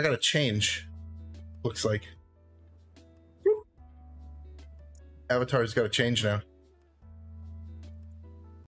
I gotta change. Looks like. Hmm. Avatar's gotta change now.